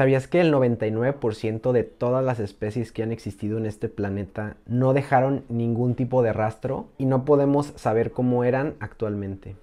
¿Sabías que el 99% de todas las especies que han existido en este planeta no dejaron ningún tipo de rastro y no podemos saber cómo eran actualmente?